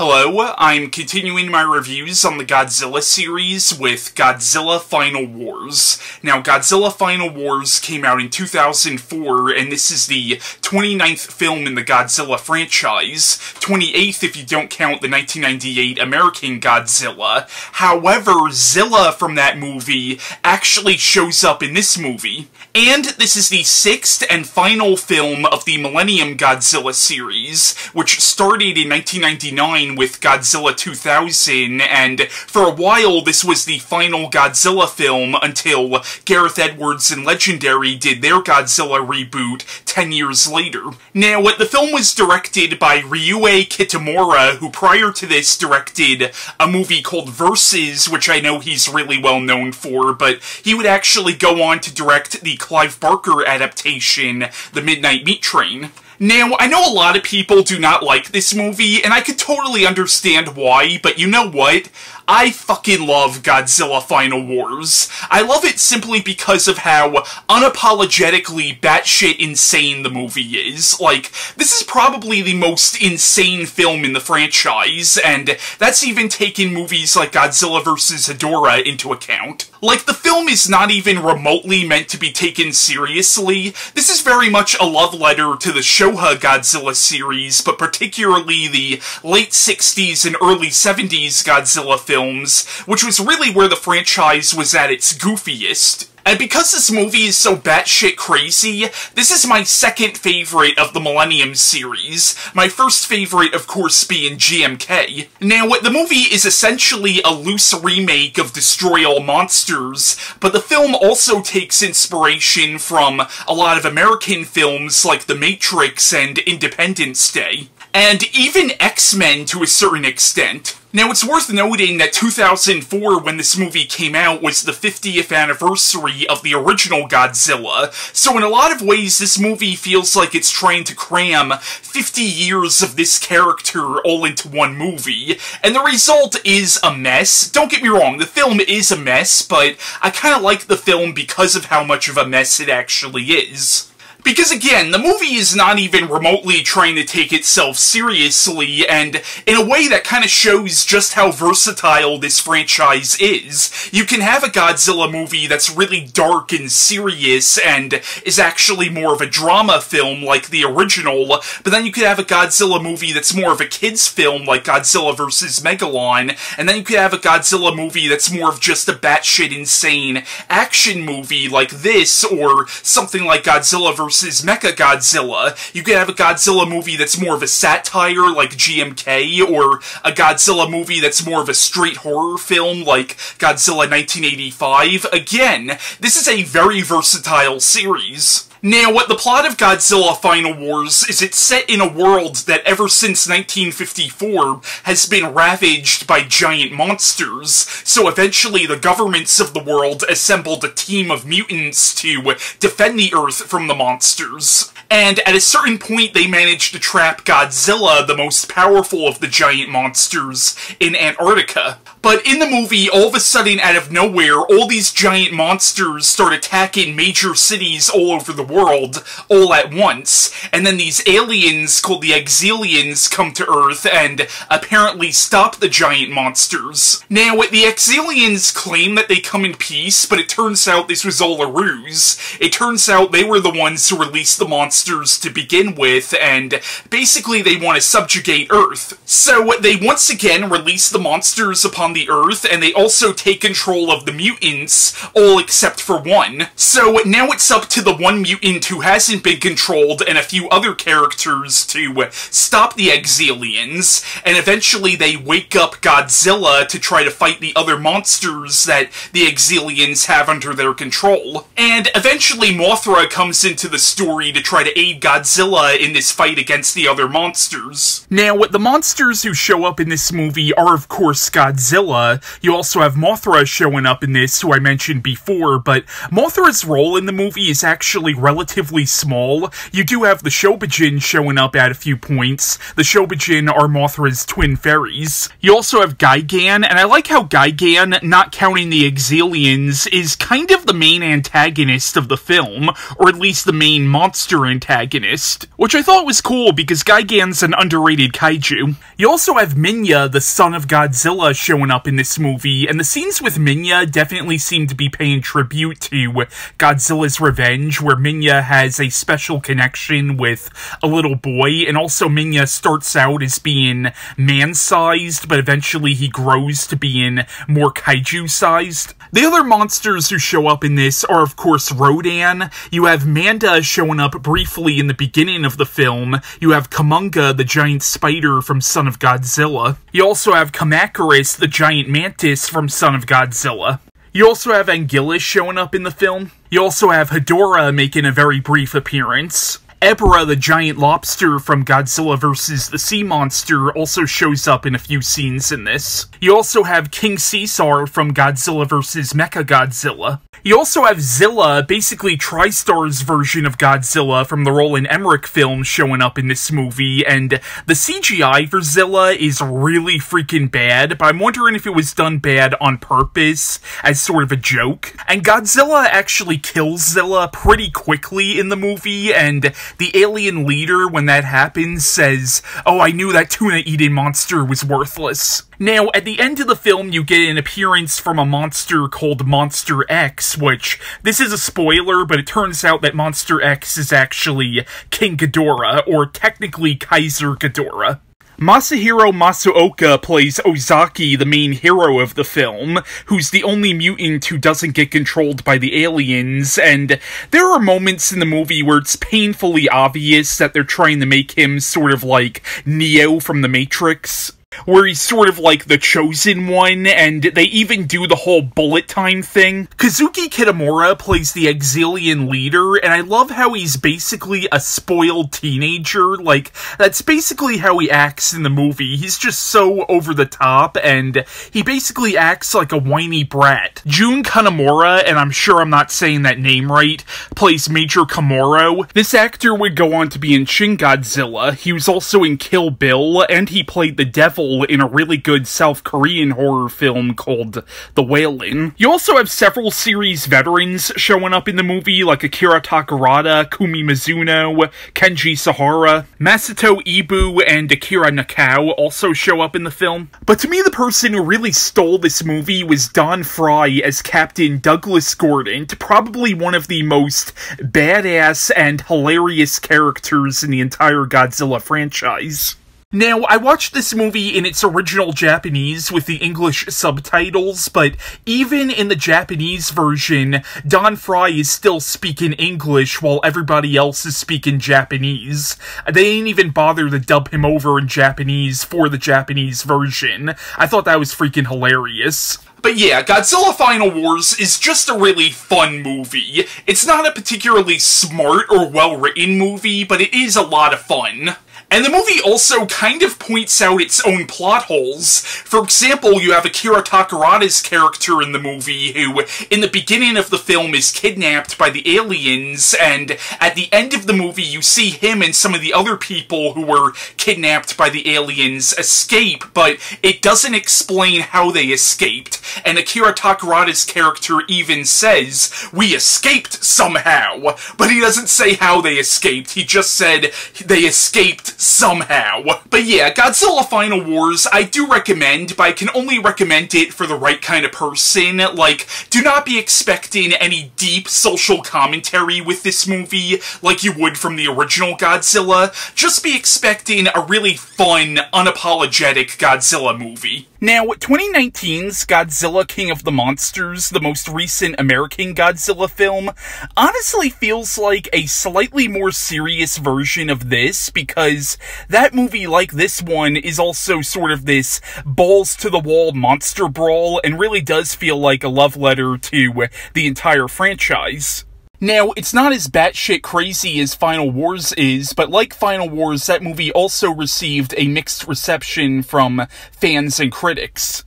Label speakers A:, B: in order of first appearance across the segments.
A: Hello, I'm continuing my reviews on the Godzilla series with Godzilla Final Wars. Now, Godzilla Final Wars came out in 2004, and this is the 29th film in the Godzilla franchise, 28th if you don't count the 1998 American Godzilla. However, Zilla from that movie actually shows up in this movie. And this is the sixth and final film of the Millennium Godzilla series, which started in 1999 with Godzilla 2000, and for a while this was the final Godzilla film until Gareth Edwards and Legendary did their Godzilla reboot 10 years later. Now, the film was directed by Ryuhei Kitamura, who prior to this directed a movie called Versus, which I know he's really well known for, but he would actually go on to direct the Clive Barker adaptation, The Midnight Meat Train. Now, I know a lot of people do not like this movie, and I could totally understand why, but you know what? I fucking love Godzilla Final Wars. I love it simply because of how unapologetically batshit insane the movie is. Like, this is probably the most insane film in the franchise, and that's even taking movies like Godzilla vs. Hedorah into account. Like, the film is not even remotely meant to be taken seriously. This is very much a love letter to the Showa Godzilla series, but particularly the late 60s and early 70s Godzilla films films, which was really where the franchise was at its goofiest. And because this movie is so batshit crazy, this is my second favorite of the Millennium series. My first favorite, of course, being GMK. Now, the movie is essentially a loose remake of Destroy All Monsters, but the film also takes inspiration from a lot of American films like The Matrix and Independence Day. And even X-Men to a certain extent. Now, it's worth noting that 2004, when this movie came out, was the 50th anniversary of the original Godzilla, so in a lot of ways, this movie feels like it's trying to cram 50 years of this character all into one movie, and the result is a mess. Don't get me wrong, the film is a mess, but I kinda like the film because of how much of a mess it actually is. Because again, the movie is not even remotely trying to take itself seriously, and in a way that kind of shows just how versatile this franchise is. You can have a Godzilla movie that's really dark and serious and is actually more of a drama film like the original, but then you could have a Godzilla movie that's more of a kid's film like Godzilla vs. Megalon, and then you could have a Godzilla movie that's more of just a batshit insane action movie like this, or something like Godzilla vs versus Mecha Godzilla. You could have a Godzilla movie that's more of a satire like GMK, or a Godzilla movie that's more of a straight horror film like Godzilla 1985. Again, this is a very versatile series. Now, what the plot of Godzilla Final Wars is it's set in a world that ever since 1954 has been ravaged by giant monsters, so eventually the governments of the world assembled a team of mutants to defend the Earth from the monsters. And at a certain point they managed to trap Godzilla, the most powerful of the giant monsters, in Antarctica. But in the movie, all of a sudden, out of nowhere, all these giant monsters start attacking major cities all over the world, all at once. And then these aliens, called the Exilians, come to Earth and apparently stop the giant monsters. Now, the Exilians claim that they come in peace, but it turns out this was all a ruse. It turns out they were the ones who released the monsters to begin with, and basically they want to subjugate Earth. So they once again release the monsters upon the Earth, and they also take control of the mutants, all except for one. So now it's up to the one mutant who hasn't been controlled and a few other characters to uh, stop the Exilians, and eventually they wake up Godzilla to try to fight the other monsters that the Exilians have under their control. And eventually Mothra comes into the story to try to aid Godzilla in this fight against the other monsters. Now, the monsters who show up in this movie are of course Godzilla. You also have Mothra showing up in this, who I mentioned before, but Mothra's role in the movie is actually relatively small. You do have the Shobijin showing up at a few points. The Shobijin are Mothra's twin fairies. You also have Gigan, and I like how Gigan, not counting the Exilians, is kind of the main antagonist of the film, or at least the main monster antagonist, which I thought was cool because Gigan's an underrated kaiju. You also have Minya, the son of Godzilla, showing up in this movie, and the scenes with Minya definitely seem to be paying tribute to Godzilla's Revenge, where Minya has a special connection with a little boy, and also Minya starts out as being man-sized, but eventually he grows to being more kaiju-sized. The other monsters who show up in this are, of course, Rodan. You have Manda showing up briefly in the beginning of the film. You have Kumonga, the giant spider from Son of Godzilla. You also have Kamacuras, the giant mantis from Son of Godzilla. You also have Anguirus showing up in the film. You also have Hedorah making a very brief appearance. Ebirah, the giant lobster from Godzilla vs. the Sea Monster, also shows up in a few scenes in this. You also have King Caesar from Godzilla vs. Mechagodzilla. You also have Zilla, basically TriStar's version of Godzilla from the Roland Emmerich film showing up in this movie, and the CGI for Zilla is really freaking bad, but I'm wondering if it was done bad on purpose as sort of a joke. And Godzilla actually kills Zilla pretty quickly in the movie, and the alien leader, when that happens, says, Oh, I knew that tuna-eating monster was worthless. Now, at the end of the film, you get an appearance from a monster called Monster X, which, this is a spoiler, but it turns out that Monster X is actually King Ghidorah, or technically Kaiser Ghidorah. Masahiro Matsuoka plays Ozaki, the main hero of the film, who's the only mutant who doesn't get controlled by the aliens, and there are moments in the movie where it's painfully obvious that they're trying to make him sort of like Neo from The Matrix where he's sort of like the chosen one, and they even do the whole bullet time thing. Kazuki Kitamura plays the Exilian leader, and I love how he's basically a spoiled teenager. Like, that's basically how he acts in the movie. He's just so over the top, and he basically acts like a whiny brat. Jun Kanamura, and I'm sure I'm not saying that name right, plays Major Komuro. This actor would go on to be in Shin Godzilla. He was also in Kill Bill, and he played the devil in a really good South Korean horror film called The Wailing. You also have several series veterans showing up in the movie, like Akira Takarada, Kumi Mizuno, Kenji Sahara, Masato Ibu, and Akira Nakao also show up in the film. But to me, the person who really stole this movie was Don Frye as Captain Douglas Gordon, probably one of the most badass and hilarious characters in the entire Godzilla franchise. Now, I watched this movie in its original Japanese with the English subtitles, but even in the Japanese version, Don Frye is still speaking English while everybody else is speaking Japanese. They ain't even bother to dub him over in Japanese for the Japanese version. I thought that was freaking hilarious. But yeah, Godzilla Final Wars is just a really fun movie. It's not a particularly smart or well-written movie, but it is a lot of fun. And the movie also kind of points out its own plot holes. For example, you have Akira Takarada's character in the movie who, in the beginning of the film, is kidnapped by the aliens, and at the end of the movie, you see him and some of the other people who were kidnapped by the aliens escape, but it doesn't explain how they escaped. And Akira Takarada's character even says, We escaped somehow! But he doesn't say how they escaped, he just said they escaped somehow. But yeah, Godzilla Final Wars, I do recommend, but I can only recommend it for the right kind of person. Like, do not be expecting any deep social commentary with this movie like you would from the original Godzilla. Just be expecting a really fun, unapologetic Godzilla movie. Now, 2019's Godzilla King of the Monsters, the most recent American Godzilla film, honestly feels like a slightly more serious version of this because that movie, like this one, is also sort of this balls to the wall monster brawl and really does feel like a love letter to the entire franchise. Now, it's not as batshit crazy as Final Wars is, but like Final Wars, that movie also received a mixed reception from fans and critics.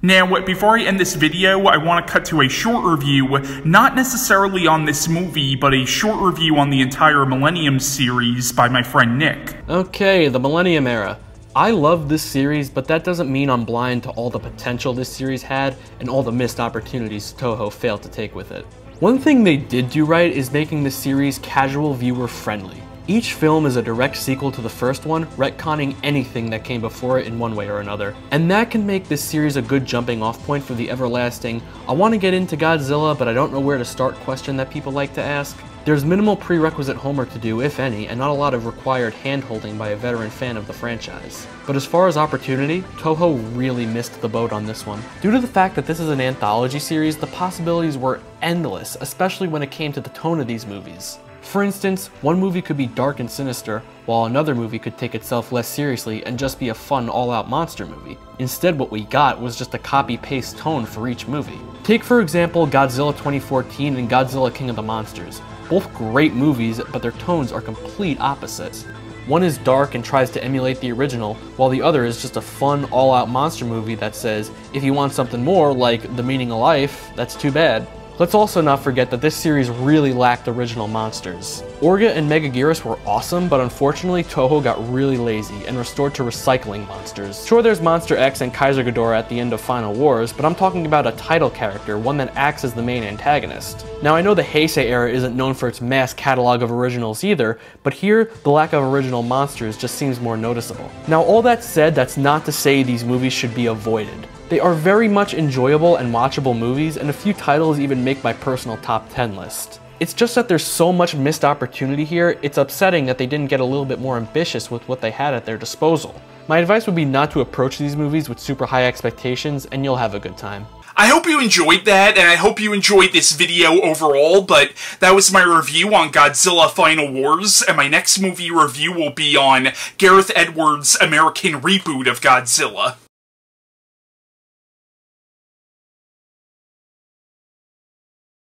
A: Now, before I end this video, I want to cut to a short review, not necessarily on this movie, but a short review on the entire Millennium series by my friend Nick.
B: Okay, the Millennium Era. I love this series, but that doesn't mean I'm blind to all the potential this series had and all the missed opportunities Toho failed to take with it. One thing they did do right is making the series casual viewer friendly. Each film is a direct sequel to the first one, retconning anything that came before it in one way or another. And that can make this series a good jumping off point for the everlasting, I want to get into Godzilla but I don't know where to start question that people like to ask. There's minimal prerequisite homework to do, if any, and not a lot of required handholding by a veteran fan of the franchise. But as far as opportunity, Toho really missed the boat on this one. Due to the fact that this is an anthology series, the possibilities were endless, especially when it came to the tone of these movies. For instance, one movie could be dark and sinister, while another movie could take itself less seriously and just be a fun all-out monster movie. Instead, what we got was just a copy-paste tone for each movie. Take for example Godzilla 2014 and Godzilla King of the Monsters. Both great movies, but their tones are complete opposites. One is dark and tries to emulate the original, while the other is just a fun, all-out monster movie that says, if you want something more, like The Meaning of Life, that's too bad. Let's also not forget that this series really lacked original monsters. Orga and Megaguirus were awesome, but unfortunately Toho got really lazy and restored to recycling monsters. Sure there's Monster X and Kaiser Ghidorah at the end of Final Wars, but I'm talking about a title character, one that acts as the main antagonist. Now I know the Heisei era isn't known for its mass catalog of originals either, but here the lack of original monsters just seems more noticeable. Now all that said, that's not to say these movies should be avoided. They are very much enjoyable and watchable movies, and a few titles even make my personal top 10 list. It's just that there's so much missed opportunity here, it's upsetting that they didn't get a little bit more ambitious with what they had at their disposal. My advice would be not to approach these movies with super high expectations, and you'll have a good time.
A: I hope you enjoyed that, and I hope you enjoyed this video overall, but that was my review on Godzilla Final Wars, and my next movie review will be on Gareth Edwards' American reboot of Godzilla.